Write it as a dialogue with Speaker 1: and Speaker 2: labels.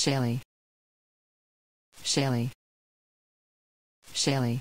Speaker 1: Shaley. Shaley. Shaley.